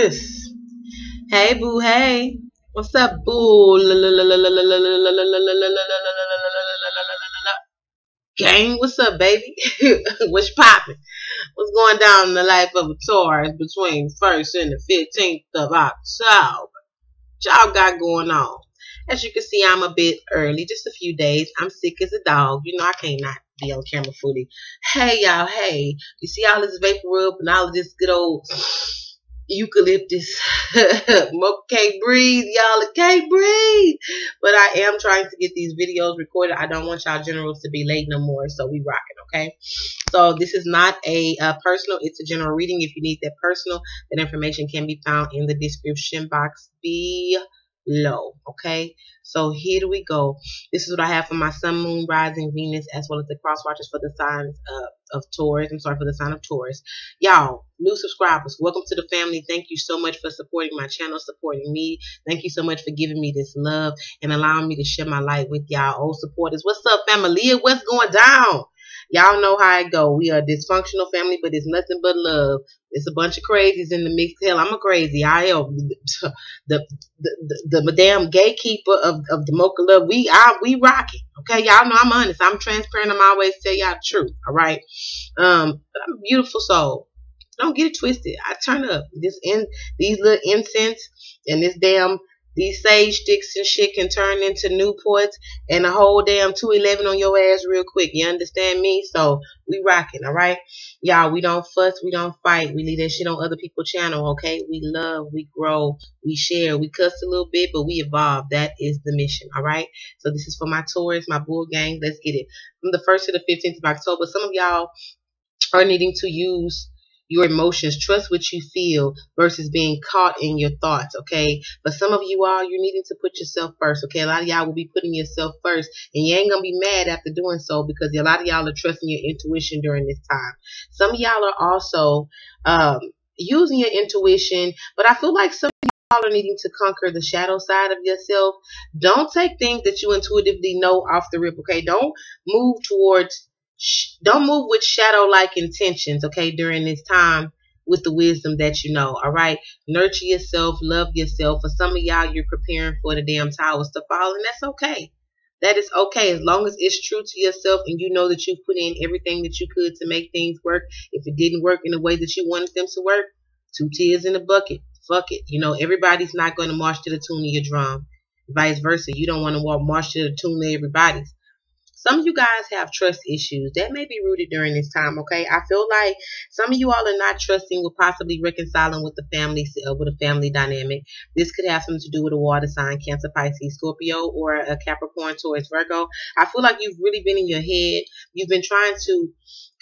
Taurus. Hey, boo, hey. What's up, boo? Gang, what's up, baby? What's poppin'? What's going down in the life of a Taurus between 1st and the 15th of October? Y'all got going on? As you can see, I'm a bit early, just a few days. I'm sick as a dog. You know, I can't not be on camera fully. Hey, y'all, hey. You see all this vapor rub and all of this good old eucalyptus. Can't breathe, y'all. Can't breathe. But I am trying to get these videos recorded. I don't want y'all generals to be late no more. So we rocking, okay? So this is not a uh, personal. It's a general reading. If you need that personal, that information can be found in the description box below, okay? So here we go. This is what I have for my sun, moon, rising, Venus, as well as the cross watches for the signs uh, of Taurus. I'm sorry for the sign of Taurus. Y'all, new subscribers, welcome to the family. Thank you so much for supporting my channel, supporting me. Thank you so much for giving me this love and allowing me to share my light with y'all old supporters. What's up, family? What's going down? Y'all know how it go. We are a dysfunctional family, but it's nothing but love. It's a bunch of crazies in the mix. Hell, I'm a crazy. I am the the the, the, the damn gatekeeper of, of the mocha love. We I we rocking. Okay, y'all know I'm honest. I'm transparent. I'm always tell y'all the truth. All right. Um, I'm a beautiful soul. Don't get it twisted. I turn up this in these little incense and this damn these sage sticks and shit can turn into Newports and a whole damn 211 on your ass real quick. You understand me? So we rocking, all right? Y'all, we don't fuss, we don't fight. We leave that shit on other people's channel, okay? We love, we grow, we share, we cuss a little bit, but we evolve. That is the mission, all right? So this is for my Tauruses, my bull gang. Let's get it. From the 1st to the 15th of October, some of y'all are needing to use your emotions. Trust what you feel versus being caught in your thoughts, okay? But some of you all, you're needing to put yourself first, okay? A lot of y'all will be putting yourself first, and you ain't gonna be mad after doing so because a lot of y'all are trusting your intuition during this time. Some of y'all are also um, using your intuition, but I feel like some of y'all are needing to conquer the shadow side of yourself. Don't take things that you intuitively know off the rip, okay? Don't move towards don't move with shadow like intentions, okay, during this time with the wisdom that you know. All right. Nurture yourself, love yourself. For some of y'all, you're preparing for the damn towers to fall, and that's okay. That is okay as long as it's true to yourself and you know that you've put in everything that you could to make things work. If it didn't work in the way that you wanted them to work, two tears in a bucket. Fuck it. You know, everybody's not going to march to the tune of your drum. Vice versa. You don't want to walk march to the tune of everybody's. Some of you guys have trust issues that may be rooted during this time. Okay, I feel like some of you all are not trusting with possibly reconciling with the family uh, with a family dynamic. This could have something to do with a water sign, Cancer, Pisces, Scorpio, or a Capricorn, Taurus, Virgo. I feel like you've really been in your head. You've been trying to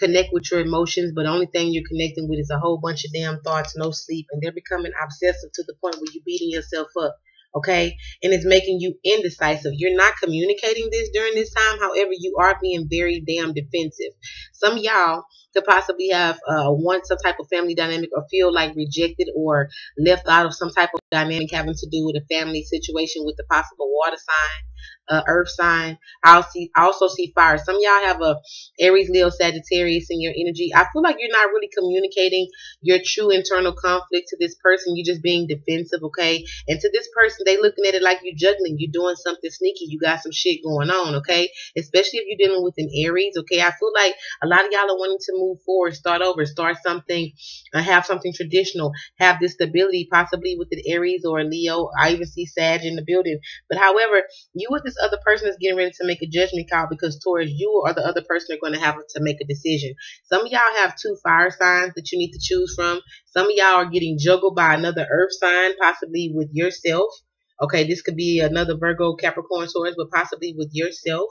connect with your emotions, but the only thing you're connecting with is a whole bunch of damn thoughts, no sleep, and they're becoming obsessive to the point where you're beating yourself up okay? And it's making you indecisive. You're not communicating this during this time. However, you are being very damn defensive. Some y'all could possibly have uh, want some type of family dynamic or feel like rejected or left out of some type of dynamic having to do with a family situation with the possible water sign uh, earth sign. I'll see, I also see fire. Some y'all have a Aries, Leo, Sagittarius in your energy. I feel like you're not really communicating your true internal conflict to this person. You're just being defensive, okay? And to this person, they looking at it like you're juggling. You're doing something sneaky. You got some shit going on, okay? Especially if you're dealing with an Aries, okay? I feel like a lot of y'all are wanting to move forward, start over, start something, uh, have something traditional, have this stability, possibly with an Aries or a Leo. I even see Sag in the building. But however, you with this other person is getting ready to make a judgment call because Taurus you or the other person are going to have to make a decision. Some of y'all have two fire signs that you need to choose from. Some of y'all are getting juggled by another earth sign, possibly with yourself. Okay, this could be another Virgo, Capricorn, Taurus, but possibly with yourself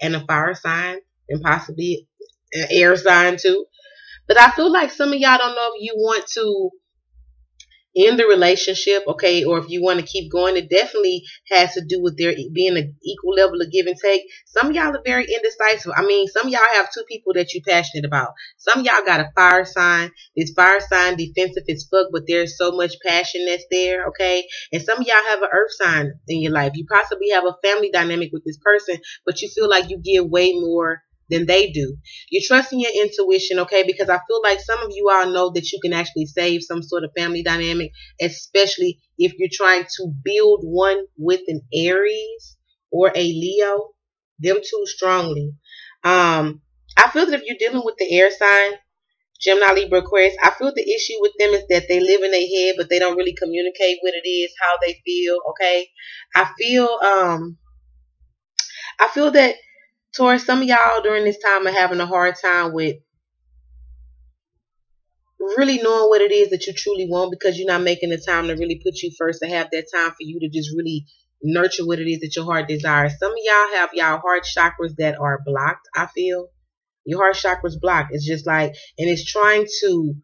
and a fire sign and possibly air sign too. But I feel like some of y'all don't know if you want to end the relationship, okay, or if you want to keep going, it definitely has to do with there being an equal level of give and take. Some y'all are very indecisive. I mean, some y'all have two people that you're passionate about. Some y'all got a fire sign. This fire sign defensive as fuck, but there's so much passion that's there, okay? And some y'all have an earth sign in your life. You possibly have a family dynamic with this person, but you feel like you give way more than they do. You're trusting your intuition, okay? Because I feel like some of you all know that you can actually save some sort of family dynamic, especially if you're trying to build one with an Aries or a Leo, them two strongly. Um, I feel that if you're dealing with the air sign, Gemini, Libra, Aquarius, I feel the issue with them is that they live in their head, but they don't really communicate what it is, how they feel, okay? I feel, um, I feel that Taurus, some of y'all during this time are having a hard time with really knowing what it is that you truly want because you're not making the time to really put you first to have that time for you to just really nurture what it is that your heart desires. Some of y'all have y'all heart chakras that are blocked, I feel. Your heart chakra's blocked. It's just like, and it's trying to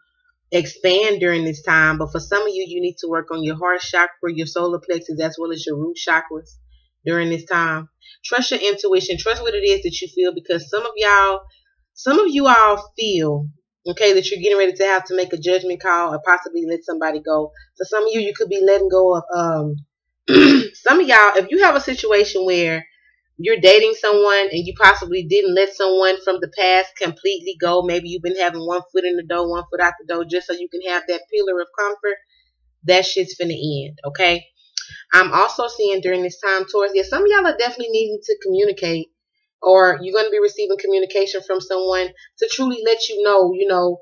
expand during this time. But for some of you, you need to work on your heart chakra, your solar plexus, as well as your root chakras during this time. Trust your intuition. Trust what it is that you feel because some of y'all, some of you all feel, okay, that you're getting ready to have to make a judgment call or possibly let somebody go. For some of you, you could be letting go of, um, some of y'all, if you have a situation where you're dating someone and you possibly didn't let someone from the past completely go, maybe you've been having one foot in the door, one foot out the door, just so you can have that pillar of comfort, that shit's finna end, okay? I'm also seeing during this time Taurus yeah, some of y'all are definitely needing to communicate or you're going to be receiving communication from someone to truly let you know, you know,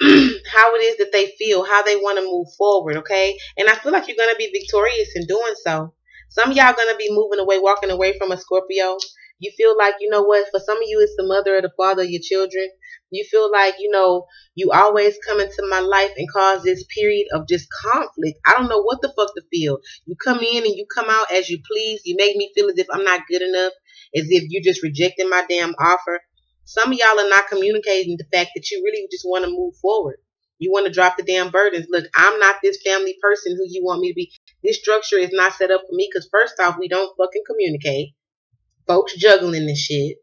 how it is that they feel, how they want to move forward, okay? And I feel like you're going to be victorious in doing so. Some y'all going to be moving away, walking away from a Scorpio. You feel like, you know what, for some of you, it's the mother or the father of your children. You feel like, you know, you always come into my life and cause this period of just conflict. I don't know what the fuck to feel. You come in and you come out as you please. You make me feel as if I'm not good enough, as if you're just rejecting my damn offer. Some of y'all are not communicating the fact that you really just want to move forward. You want to drop the damn burdens. Look, I'm not this family person who you want me to be. This structure is not set up for me because first off, we don't fucking communicate. Folks juggling this shit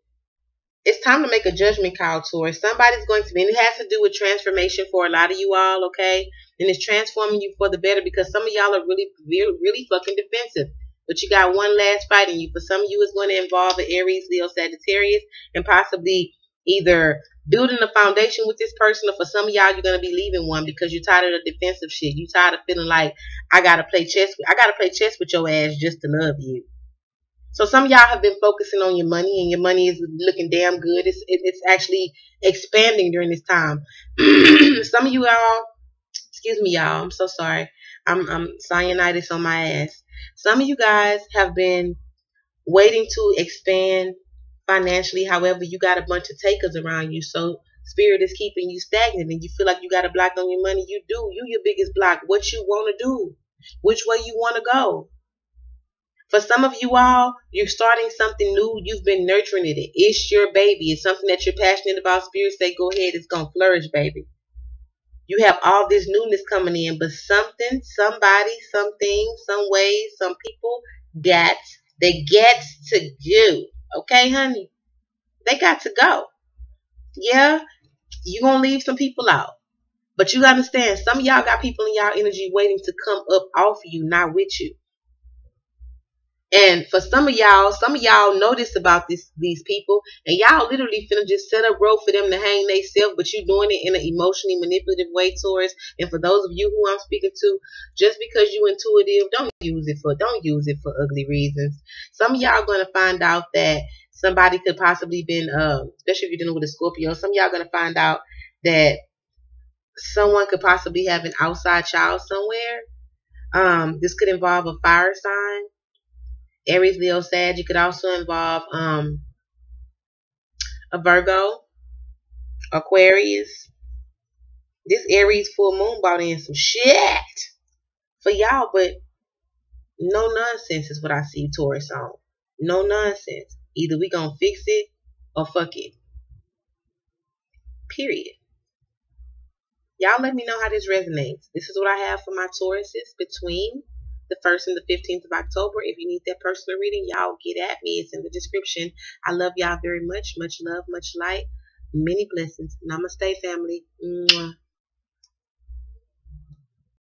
it's time to make a judgment call tour. Somebody's going to be, and it has to do with transformation for a lot of you all, okay? And it's transforming you for the better because some of y'all are really, really, really fucking defensive. But you got one last fight in you. For some of you, it's going to involve Aries, Leo, Sagittarius, and possibly either building a foundation with this person, or for some of y'all, you're going to be leaving one because you're tired of the defensive shit. You're tired of feeling like I got to play chess. With, I got to play chess with your ass just to love you. So some of y'all have been focusing on your money, and your money is looking damn good. It's it, it's actually expanding during this time. some of you all, excuse me, y'all. I'm so sorry. I'm I'm sinusitis on my ass. Some of you guys have been waiting to expand financially. However, you got a bunch of takers around you, so spirit is keeping you stagnant, and you feel like you got a block on your money. You do. You your biggest block. What you want to do? Which way you want to go? For some of you all, you're starting something new. You've been nurturing it. It's your baby. It's something that you're passionate about. Spirit say, go ahead. It's going to flourish, baby. You have all this newness coming in, but something, somebody, something, some way, some people got, they get to do. Okay, honey? They got to go. Yeah, you're going to leave some people out. But you understand, some of y'all got people in y'all energy waiting to come up off of you, not with you. And for some of y'all, some of y'all know this about this these people, and y'all literally finna just set up rope for them to hang themselves, but you doing it in an emotionally manipulative way Taurus. And for those of you who I'm speaking to, just because you intuitive, don't use it for don't use it for ugly reasons. Some of y'all gonna find out that somebody could possibly been, uh, especially if you're dealing with a Scorpio, some of y'all gonna find out that someone could possibly have an outside child somewhere. Um, this could involve a fire sign Aries, Leo, Sag. You could also involve um, a Virgo, Aquarius. This Aries full moon brought in some shit for y'all, but no nonsense is what I see Taurus on. No nonsense. Either we gonna fix it or fuck it. Period. Y'all let me know how this resonates. This is what I have for my Tauruses between the 1st and the 15th of October. If you need that personal reading, y'all get at me. It's in the description. I love y'all very much. Much love, much light, many blessings. Namaste, family. Mwah.